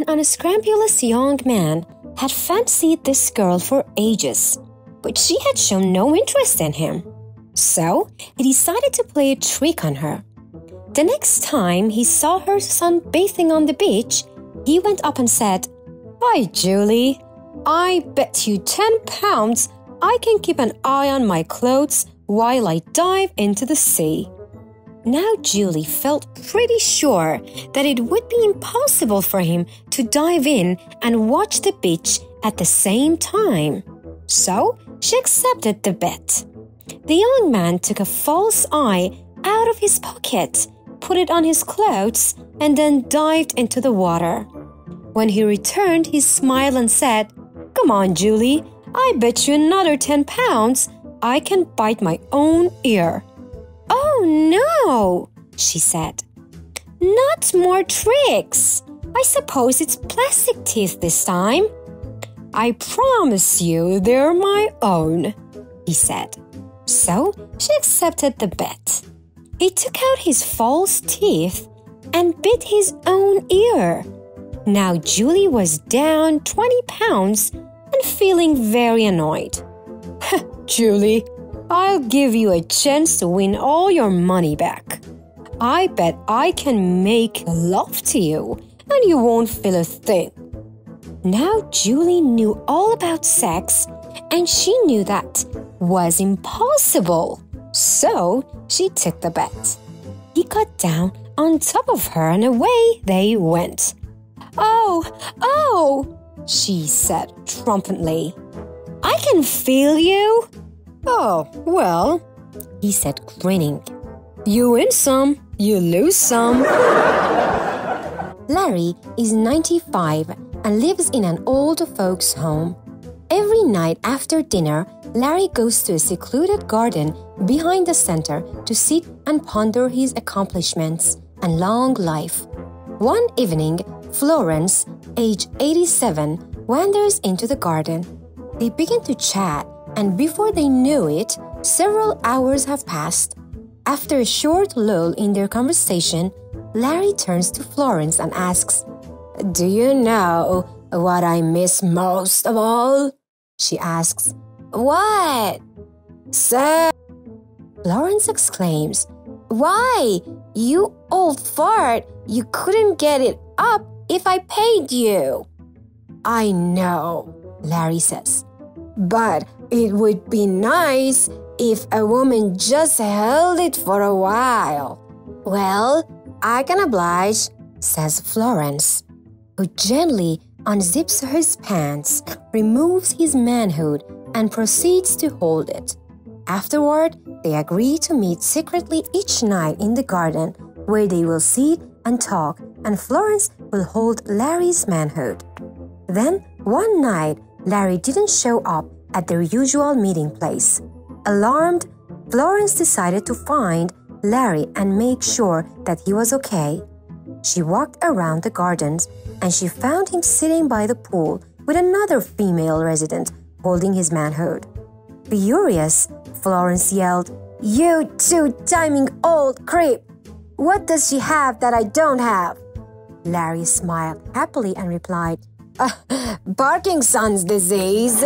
An unscrupulous young man had fancied this girl for ages, but she had shown no interest in him. So he decided to play a trick on her. The next time he saw her sunbathing on the beach, he went up and said, Hi, Julie. I bet you 10 pounds I can keep an eye on my clothes while I dive into the sea. Now Julie felt pretty sure that it would be impossible for him to dive in and watch the beach at the same time. So she accepted the bet. The young man took a false eye out of his pocket, put it on his clothes, and then dived into the water. When he returned, he smiled and said, Come on, Julie, I bet you another 10 pounds I can bite my own ear. Oh no, she said. Not more tricks. I suppose it's plastic teeth this time. I promise you they're my own, he said. So she accepted the bet. He took out his false teeth and bit his own ear. Now Julie was down 20 pounds and feeling very annoyed. Julie, I'll give you a chance to win all your money back. I bet I can make love to you and you won't feel a thing. Now Julie knew all about sex and she knew that was impossible. So she took the bet. He got down on top of her and away they went. Oh, oh, she said trumpetly. I can feel you. Oh, well, he said, grinning. You win some, you lose some. Larry is 95 and lives in an old folks' home. Every night after dinner, Larry goes to a secluded garden behind the center to sit and ponder his accomplishments and long life. One evening, Florence, age 87, wanders into the garden. They begin to chat, and before they knew it, several hours have passed. After a short lull in their conversation, Larry turns to Florence and asks, Do you know what I miss most of all? She asks, What? Sir! Florence exclaims, Why, you old fart, you couldn't get it up if I paid you. I know, Larry says, but it would be nice if a woman just held it for a while. Well, I can oblige, says Florence, who gently unzips his pants, removes his manhood, and proceeds to hold it. Afterward, they agree to meet secretly each night in the garden where they will sit and talk, and Florence will hold Larry's manhood. Then, one night, Larry didn't show up at their usual meeting place. Alarmed, Florence decided to find Larry and make sure that he was okay. She walked around the gardens and she found him sitting by the pool with another female resident holding his manhood. Furious, Florence yelled, You two timing old creep! What does she have that I don't have? Larry smiled happily and replied, Ah, Parkinson's disease.